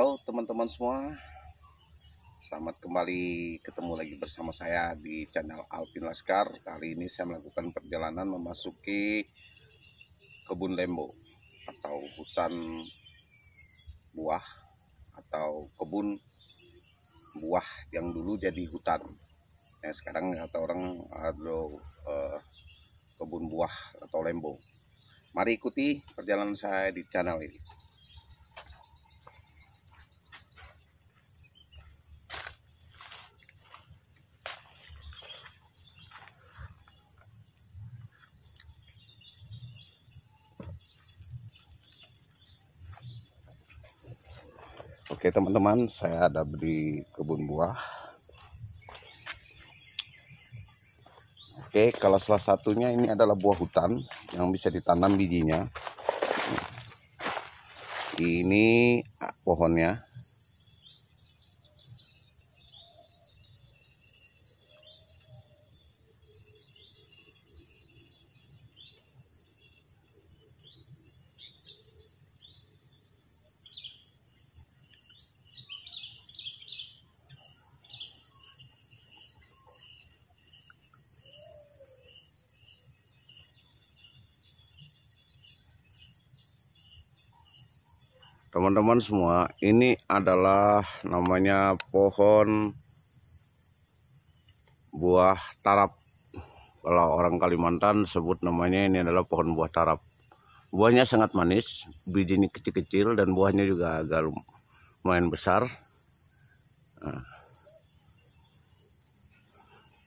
Halo teman-teman semua. Selamat kembali ketemu lagi bersama saya di channel Alvin Laskar. Kali ini saya melakukan perjalanan memasuki kebun lembo Atau hutan buah Atau kebun buah yang dulu jadi hutan. Ya, Sekarang kata orang ada eh, kebun buah atau lembo Mari ikuti perjalanan saya di channel ini Oke teman-teman, saya ada di kebun buah. Oke, kalau salah satunya ini adalah buah hutan yang bisa ditanam bijinya. Ini pohonnya. Teman-teman semua ini adalah namanya pohon buah tarap. Kalau orang Kalimantan sebut namanya ini adalah pohon buah tarap. Buahnya sangat manis bijinya kecil-kecil dan buahnya juga agak lumayan besar. Nah.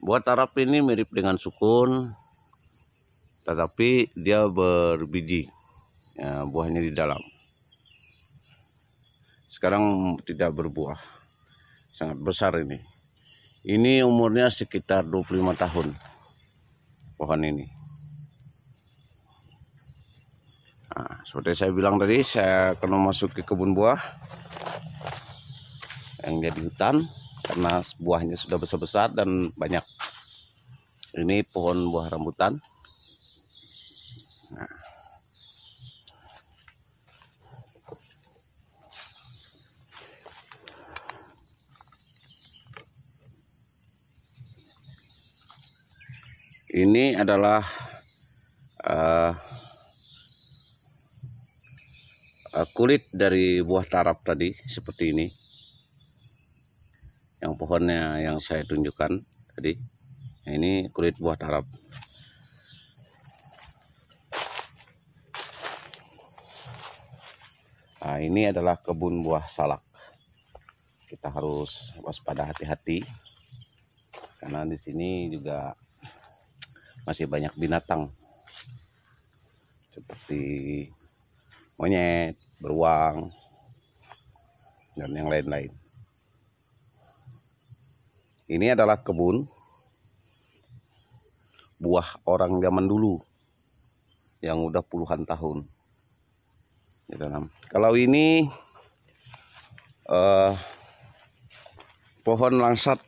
buah tarap ini mirip dengan sukun tetapi dia berbiji. Ya, buahnya di dalam sekarang tidak berbuah. Sangat besar ini. Ini umurnya sekitar 25 tahun pohon ini. Nah, seperti saya bilang tadi saya akan memasuki kebun buah yang jadi hutan karena buahnya sudah besar-besar dan banyak. Ini pohon buah rambutan ini adalah uh, uh, kulit dari buah tarap tadi seperti ini. Yang pohonnya yang saya tunjukkan tadi. Ini kulit buah tarap. Nah ini adalah kebun buah salak. Kita harus waspada hati-hati karena di sini juga masih banyak binatang seperti monyet, beruang, dan yang lain-lain. Ini adalah kebun buah orang zaman dulu yang udah puluhan tahun dalam. Kalau ini uh, pohon langsat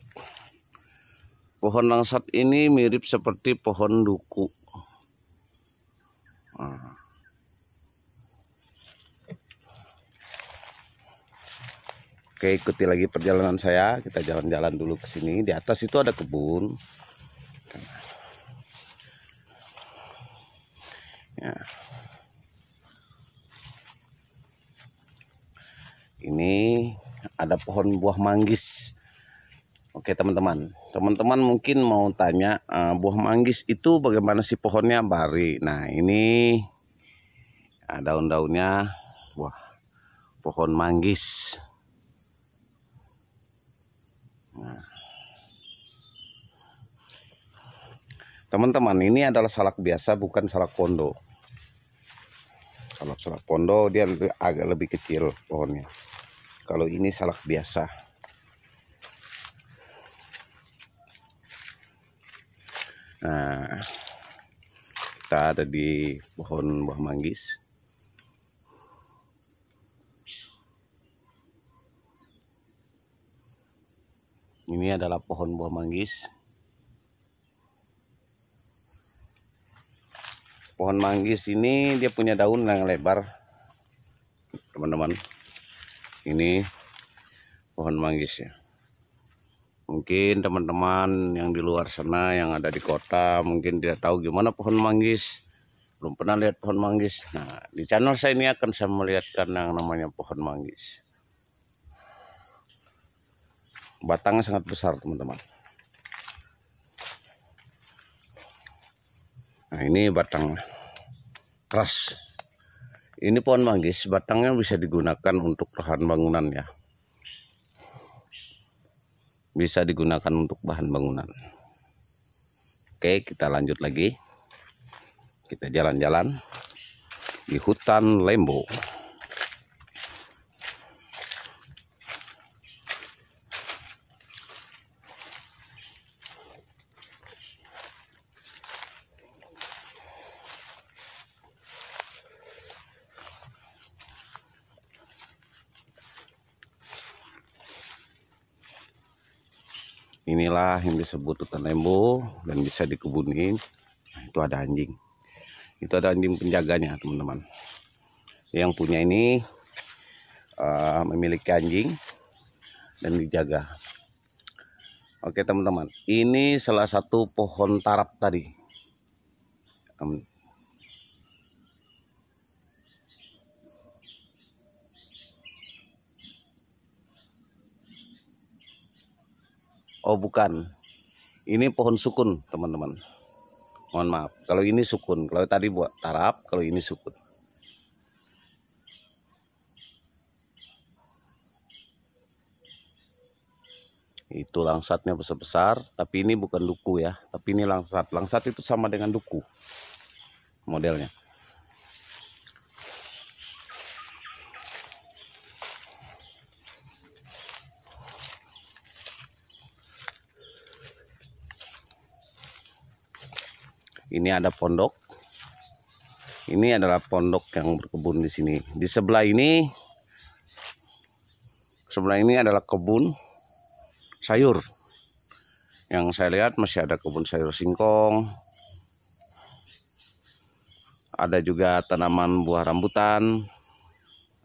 pohon langsat ini mirip seperti pohon duku. Oke ikuti lagi perjalanan saya kita jalan-jalan dulu ke sini di atas itu ada kebun ya. ini ada pohon buah manggis Oke teman-teman, teman-teman mungkin mau tanya uh, buah manggis itu bagaimana sih pohonnya bari. Nah ini uh, daun-daunnya buah pohon manggis. Nah. Teman-teman ini adalah salak biasa bukan salak pondo. Salak salak pondo dia agak lebih kecil pohonnya. Kalau ini salak biasa. Kita ada di pohon buah manggis. Ini adalah pohon buah manggis. Pohon manggis ini dia punya daun yang lebar, teman-teman. ini pohon manggis ya mungkin teman-teman yang di luar sana yang ada di kota mungkin tidak tahu gimana pohon manggis. Belum pernah lihat pohon manggis. Nah di channel saya ini akan saya melihatkan yang namanya pohon manggis. Batangnya sangat besar teman-teman. Nah ini batang keras. Ini pohon manggis batangnya bisa digunakan untuk bahan bangunan ya bisa digunakan untuk bahan bangunan. Oke kita lanjut lagi. Kita jalan-jalan di hutan lembo inilah yang disebut hutan lembo dan bisa dikebunin. Nah, itu ada anjing. Itu ada anjing penjaganya teman-teman. Yang punya ini uh, memiliki anjing dan dijaga. Oke teman-teman. Ini salah satu pohon tarap tadi Oh bukan. Ini pohon sukun teman-teman. Mohon maaf. Kalau ini sukun. Kalau tadi buat tarap. Kalau ini sukun. Itu langsatnya besar-besar. Tapi ini bukan duku ya. Tapi ini langsat. Langsat itu sama dengan duku. Modelnya. Ini ada pondok. Ini adalah pondok yang berkebun di sini. Di sebelah ini sebelah ini adalah kebun sayur. Yang saya lihat masih ada kebun sayur singkong. Ada juga tanaman buah rambutan.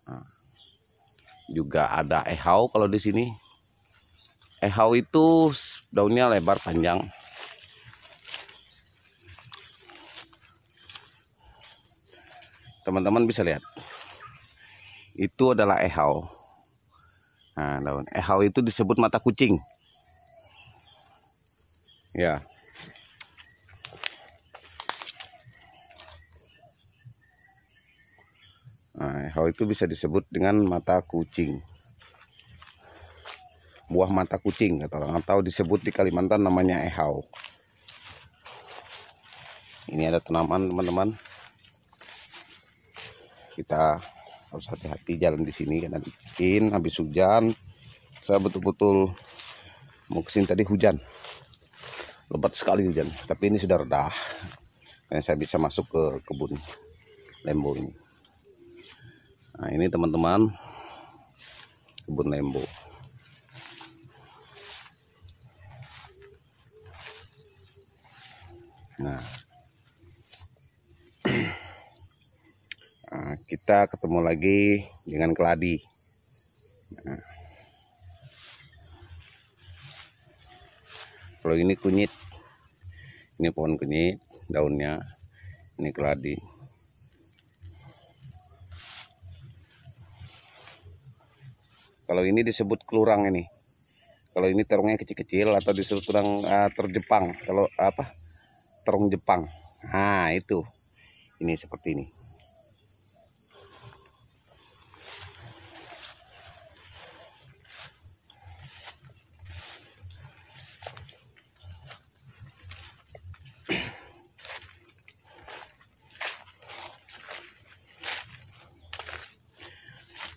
Nah, juga ada ehau kalau di sini. Ehau itu daunnya lebar panjang teman-teman bisa lihat. Itu adalah ehau. Nah daun ehau itu disebut mata kucing. Ya. Nah ehau itu bisa disebut dengan mata kucing. Buah mata kucing atau atau disebut di Kalimantan namanya ehau. Ini ada tanaman teman-teman kita harus hati-hati jalan di sini karena bikin habis hujan saya betul-betul mau ke sini tadi hujan. Lebat sekali hujan tapi ini sudah reda dan saya bisa masuk ke kebun lembo ini. Nah ini teman-teman kebun lembo nah Kita ketemu lagi dengan keladi. Nah. Kalau ini kunyit, ini pohon kunyit, daunnya, ini keladi. Kalau ini disebut kelurang ini. Kalau ini terungnya kecil-kecil atau disebut terang uh, terjepang. Kalau apa? Terung Jepang. Nah, itu. Ini seperti ini.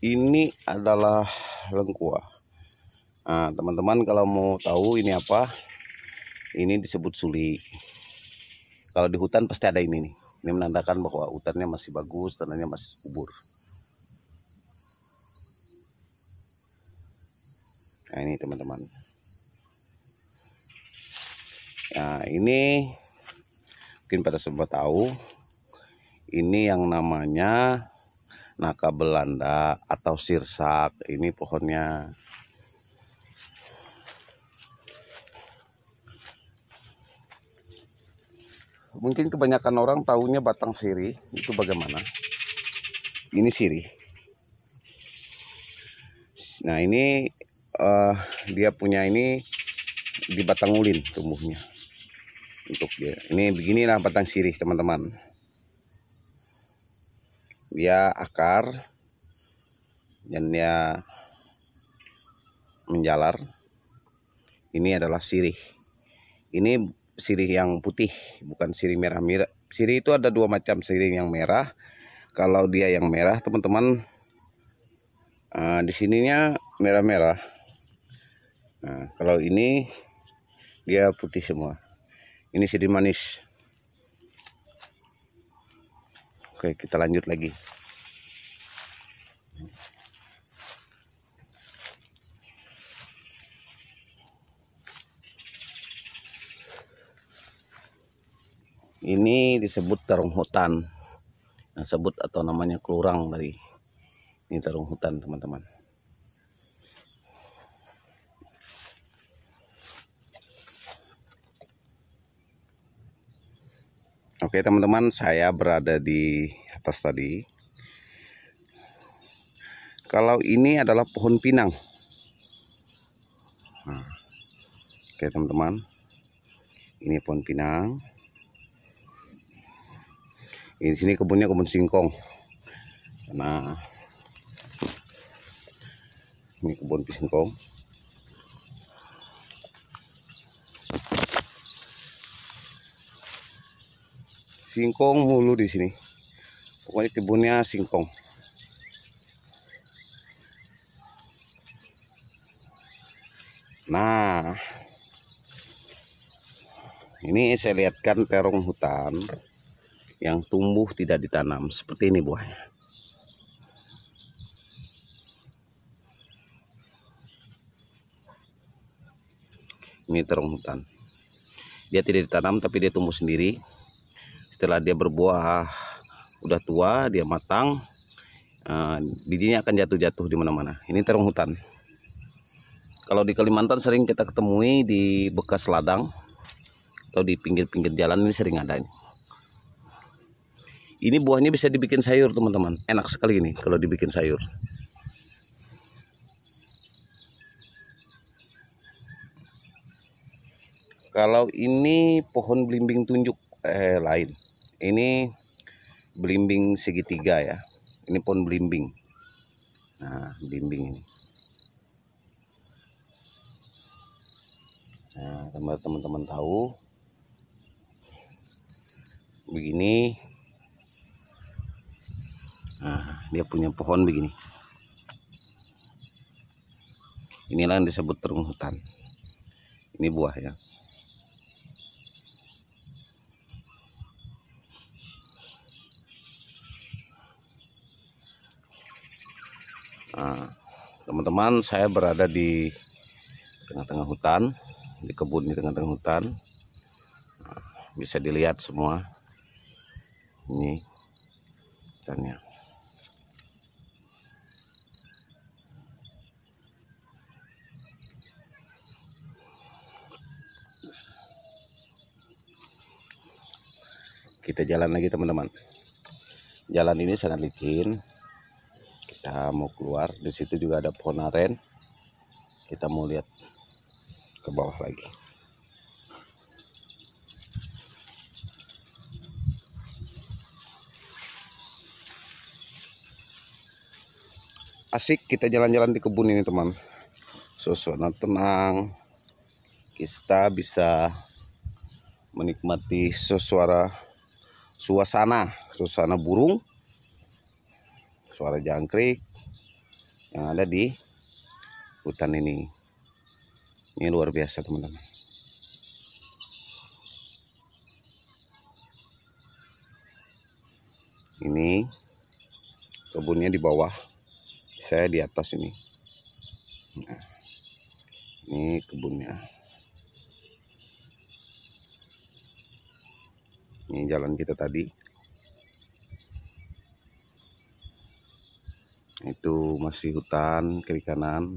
ini adalah lengkuas nah teman-teman kalau mau tahu ini apa ini disebut suli. Kalau di hutan pasti ada ini nih. Ini menandakan bahwa hutannya masih bagus tanahnya masih subur. Nah ini teman-teman. Nah ini mungkin pada sempat tahu ini yang namanya naka Belanda atau sirsak ini pohonnya. Mungkin kebanyakan orang tahunya batang siri itu bagaimana? Ini siri nah ini uh, dia punya ini di batang ulin tumbuhnya. Untuk dia. Ini beginilah batang sirih teman-teman dia akar. Dan dia menjalar. Ini adalah sirih. Ini sirih yang putih bukan sirih merah. Merah sirih itu ada dua macam sirih yang merah. Kalau dia yang merah teman-teman uh, di sininya merah-merah. Nah, kalau ini dia putih semua. Ini sirih manis oke kita lanjut lagi. Ini disebut terung hutan. Nah, sebut atau namanya kelurang dari ini terung hutan teman-teman Oke teman-teman saya berada di atas tadi. Kalau ini adalah pohon pinang. Nah, Oke teman-teman. Ini pohon pinang. Ini sini kebunnya kebun singkong. Nah ini kebun singkong singkong mulu di sini. Pokoknya kebunnya singkong. Nah ini saya lihatkan terong hutan yang tumbuh tidak ditanam. Seperti ini buahnya. Ini terong hutan. Dia tidak ditanam tapi dia tumbuh sendiri setelah dia berbuah udah tua dia matang uh, bijinya akan jatuh-jatuh di mana-mana. Ini terong hutan. Kalau di Kalimantan sering kita ketemui di bekas ladang atau di pinggir-pinggir jalan ini sering ada ini. Ini buahnya bisa dibikin sayur teman-teman. Enak sekali ini kalau dibikin sayur. Kalau ini pohon belimbing tunjuk eh lain. Ini belimbing segitiga ya. Ini pohon belimbing. Nah belimbing ini. Nah teman-teman tahu. Begini. Nah dia punya pohon begini. Inilah yang disebut terung hutan. Ini buahnya nah teman-teman saya berada di tengah-tengah hutan di kebun di tengah-tengah hutan. Nah, bisa dilihat semua. Ini hutannya. Kita jalan lagi teman-teman. Jalan ini sangat licin kita mau keluar di situ juga ada pohon aren. Kita mau lihat ke bawah lagi. Asik kita jalan-jalan di kebun ini teman. Suasana tenang. Kita bisa menikmati suara suasana suasana burung suara jangkrik yang ada di hutan ini. Ini luar biasa teman-teman. Ini kebunnya di bawah saya di atas ini. Nah, ini kebunnya. Ini jalan kita tadi itu masih hutan kiri kanan.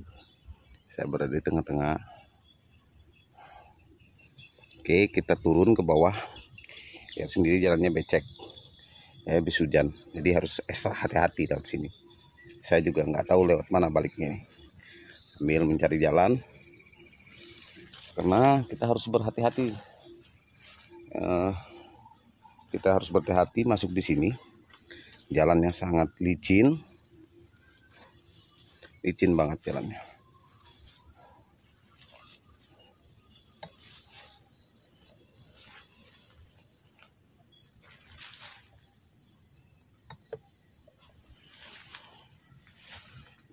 Saya berada di tengah-tengah. Oke kita turun ke bawah. Lihat sendiri jalannya becek. Ya habis hujan. Jadi harus ekstra hati-hati lewat sini. Saya juga nggak tahu lewat mana baliknya ini. Sambil mencari jalan. Karena kita harus berhati-hati. Uh, kita harus berhati-hati masuk di sini. Jalannya sangat licin licin banget jalannya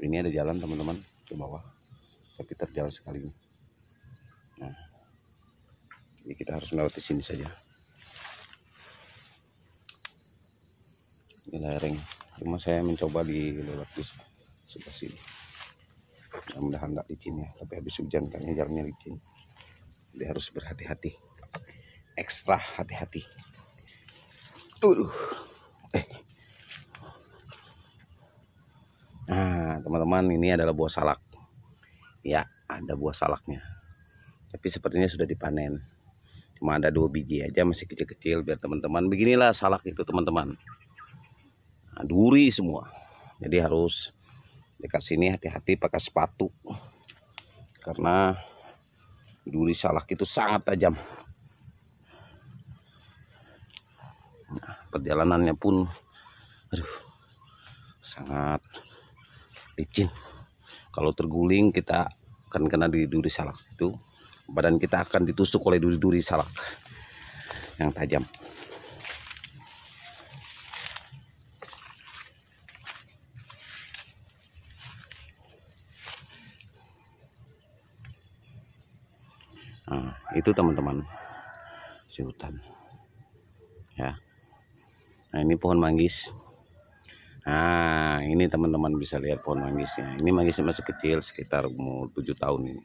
ini ada jalan teman-teman ke bawah tapi terjal sekali nah jadi kita harus melewati sini saja. Ini lereng. Cuma saya mencoba di lewat di sebelah sini mudah-mudahan nggak licin ya tapi habis hujan kayaknya jalannya licin jadi harus berhati-hati ekstra hati-hati uh eh Nah, teman-teman, ini adalah buah salak. Ya, ada buah salaknya. Tapi sepertinya sudah dipanen. Cuma ada dua biji aja, masih kecil-kecil. Biar teman-teman, beginilah salak itu teman-teman. Nah, duri semua. Jadi harus dekat sini hati-hati pakai sepatu. Karena duri salak itu sangat tajam. Nah, perjalanannya pun, aduh, sangat licin kalau terguling kita akan kena di duri salak itu badan kita akan ditusuk oleh duri-duri salak yang tajam itu teman-teman si hutan ya nah ini pohon manggis Nah, ini teman-teman bisa lihat pohon manggisnya. Ini manggisnya masih kecil, sekitar umur 7 tahun ini.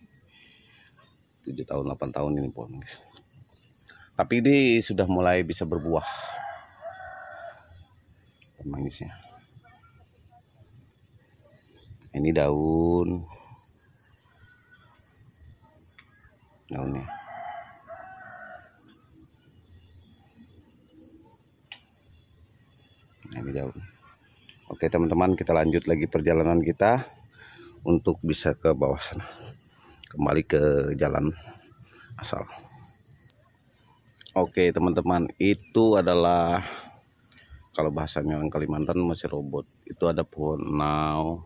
7 tahun, 8 tahun ini pohon manggis. Tapi ini sudah mulai bisa berbuah. Pohon manggisnya. Ini daun. Daunnya. Ini daun. Oke teman-teman kita lanjut lagi perjalanan kita untuk bisa ke bawah sana. Kembali ke jalan asal. Oke teman-teman itu adalah kalau bahasanya orang Kalimantan masih robot. Itu ada pohon nau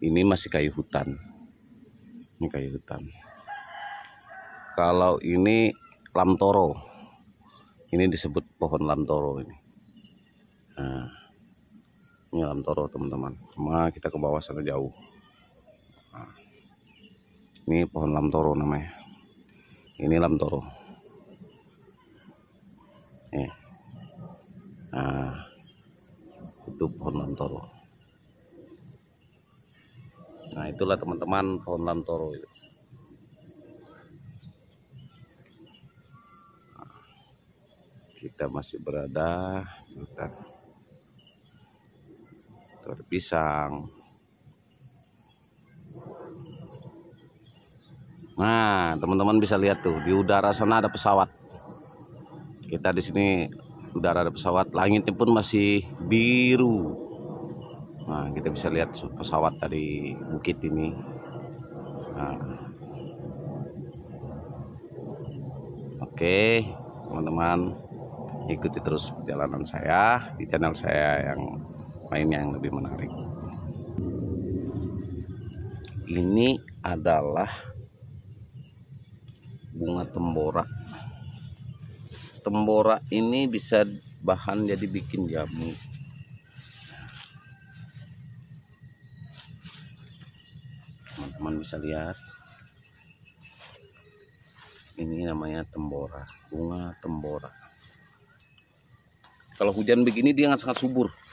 ini masih kayu hutan. Ini kayu hutan. Kalau ini lamtoro. Ini disebut pohon lamtoro ini. Nah ini alam toro teman-teman. Cuma kita ke bawah sana jauh. Nah, ini pohon lam toro namanya. Ini lam toro. Nih. Nah. Itu pohon lam toro. Nah itulah teman-teman pohon lam toro itu. Nah, kita masih berada di pisang. Nah teman-teman bisa lihat tuh di udara sana ada pesawat. Kita di sini udara ada pesawat langitnya pun masih biru. Nah kita bisa lihat pesawat dari bukit ini. Nah. oke teman-teman ikuti terus perjalanan saya di channel saya yang lainnya yang lebih menarik. Ini adalah bunga tembora. Tembora ini bisa bahan jadi bikin jamu. Teman-teman bisa lihat. Ini namanya tembora bunga tembora. Kalau hujan begini dia sangat subur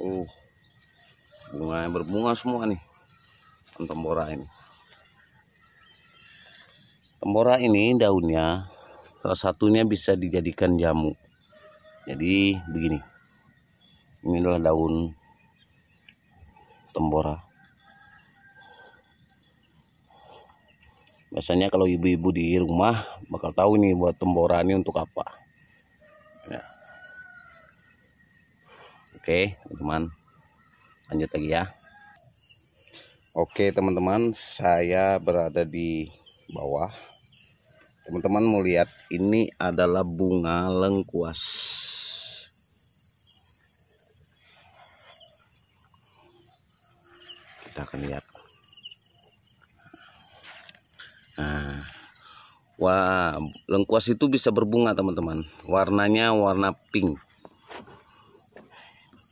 Oh, bunga berbunga semua nih. Tembora ini. Tembora ini daunnya salah satunya bisa dijadikan jamu. Jadi begini. Ini adalah daun tembora. Biasanya kalau ibu-ibu di rumah bakal tahu nih buat tembora ini untuk apa oke teman-teman. Lanjut lagi ya. Oke teman-teman. Saya berada di bawah. Teman-teman mau lihat ini adalah bunga lengkuas. Kita akan lihat. Nah wah lengkuas itu bisa berbunga teman-teman. Warnanya warna pink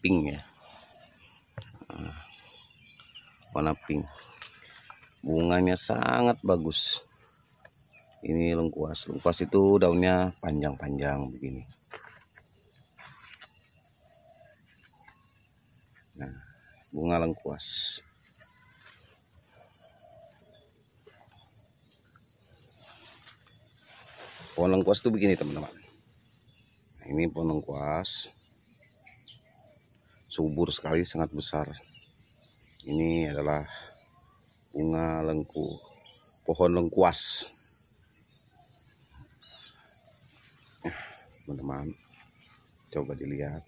pink ya. Nah, warna pink. Bunganya sangat bagus. Ini lengkuas. Lengkuas itu daunnya panjang-panjang begini. Nah bunga lengkuas. Pohon lengkuas itu begini teman-teman. Nah, ini pohon lengkuas subur sekali sangat besar. Ini adalah bunga lengku pohon lengkuas. Teman-teman coba dilihat.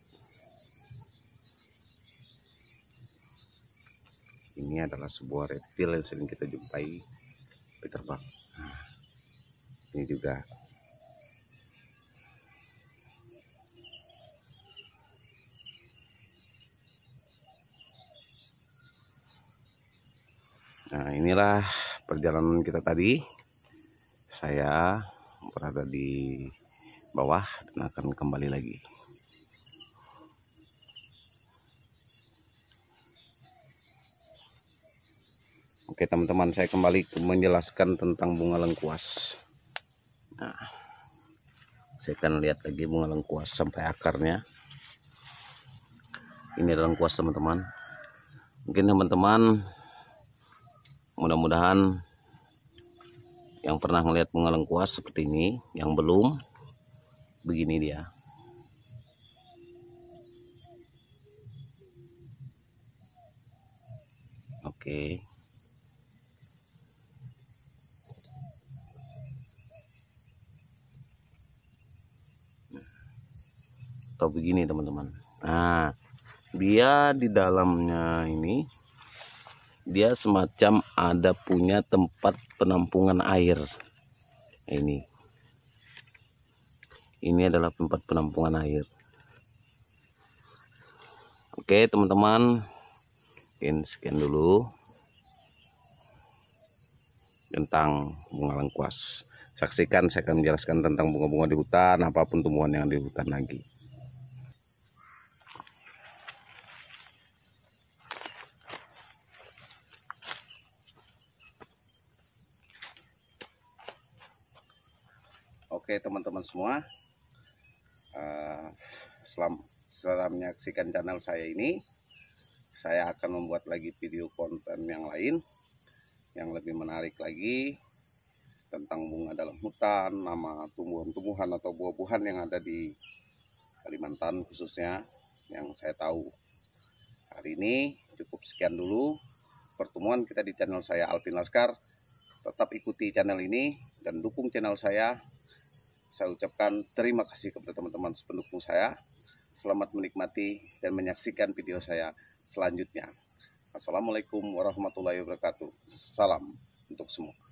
Ini adalah sebuah reptil yang sering kita jumpai terbang. Nah, ini juga inilah perjalanan kita tadi. Saya berada di bawah dan akan kembali lagi. Oke teman-teman saya kembali menjelaskan tentang bunga lengkuas. Nah saya akan lihat lagi bunga lengkuas sampai akarnya. Ini lengkuas teman-teman. Mungkin teman-teman mudah-mudahan yang pernah melihat bunga lengkuas seperti ini yang belum begini dia. Oke. Atau begini teman-teman. Nah dia di dalamnya ini dia semacam ada punya tempat penampungan air. Ini. Ini adalah tempat penampungan air. Oke teman-teman. Mungkin sekian dulu tentang bunga lengkuas. Saksikan saya akan menjelaskan tentang bunga-bunga di hutan apa pun tumbuhan yang di hutan lagi Oke teman-teman semua uh, selam, setelah menyaksikan channel saya ini saya akan membuat lagi video konten yang lain yang lebih menarik lagi tentang bunga dalam hutan nama tumbuhan-tumbuhan atau buah-buahan yang ada di Kalimantan khususnya yang saya tahu. Hari ini cukup sekian dulu pertemuan kita di channel saya Alvin Laskar. Tetap ikuti channel ini dan dukung channel saya saya ucapkan terima kasih kepada teman-teman pendukung saya. Selamat menikmati dan menyaksikan video saya selanjutnya. Assalamualaikum warahmatullahi wabarakatuh. Salam untuk semua.